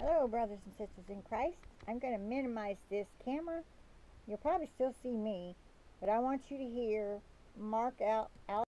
Hello, brothers and sisters in Christ. I'm going to minimize this camera. You'll probably still see me, but I want you to hear Mark out, out